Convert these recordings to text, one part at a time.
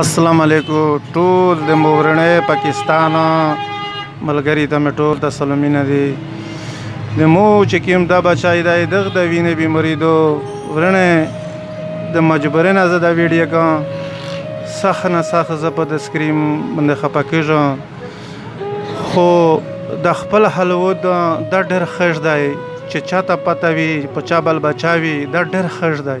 السلام علیکم ټول د مورنه پاکستان ملګری ته مې ټول ته سلامونه دي د مو چې کوم دا بچای دی دغه د وینې بیماری دو ورنه د مجبورې نه زه دا ویډیو کوم سخت نه سخت زه په د سکریم باندې خپه کېږم خو د خپل حلوت د ډېر خښ دی چې چاته پته وي په چا بل بچاوي د ډېر خښ دی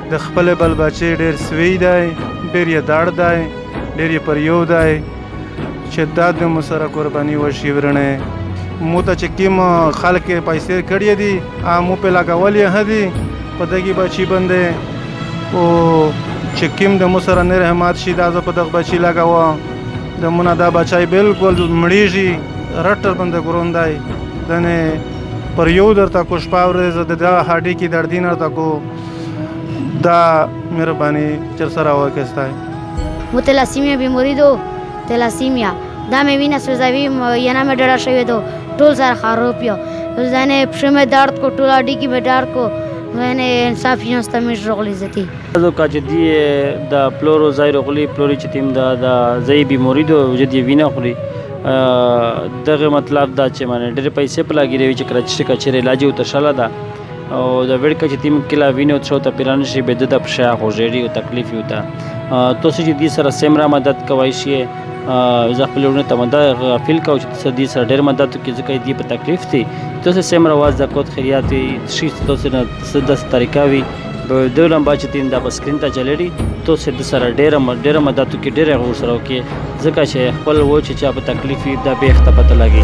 د خپل بل بچی ډیر سوی دی ډیر یې دړ دی ډیر یې پر یو دی چې دا د مو سره قرباني وشي ورنه مو ته چې کوم خلک پیسې کړې دي مو په لګولې هدي په دغه بچی باندې او چې کوم د مو سره نه رحمت شي دا زه په دغه بچی لګاوه د مونږ دا بچای بالکل مړیږي رټر باندې ګروندای دنه پر یو درته کوشپاورې زه د هډې کې دردین درته کو دا مهرباني چر سره وکستای متلاسیمیا بیماری دو تلاسیمیا دا مې وینه سوځوي ینه مې ډډه شوې دو ټول سره خراب یو ځنه پښه مې درد کو ټول اډی کې مې درد کو ځنه انصاف یې نسته مې ژغلې زتی زو کا چې دی د پلورو ځای رغلی پلوري چې تیم دا د ځای بیماری دو جدي وینه خوري دغه مطلب دا چې معنی ډېر پیسې په لاګي دی چې کراچي کې کچېره علاج او تشاله ده او د ورکه چې تیم کلا وینو څو ته پیران شي به د پښه خو ژړي او تکلیف یو ته تو چې دې سره سمرا مدد کوي شي زه خپل ورونه ته مدد غافل کو چې څه دې سره ډېر مدد کې ځکه دې په تکلیف دي تو چې سمرا واز د کوت خیرات شي تو چې څه د طریقه وي دوی لمبا چې تین دا بسکرین ته چلېږي تو چې د سره ډېر ډېر مدد کې ډېر غوسره کې ځکه چې خپل و چې چا په تکلیف وي دا به ښه پته لګي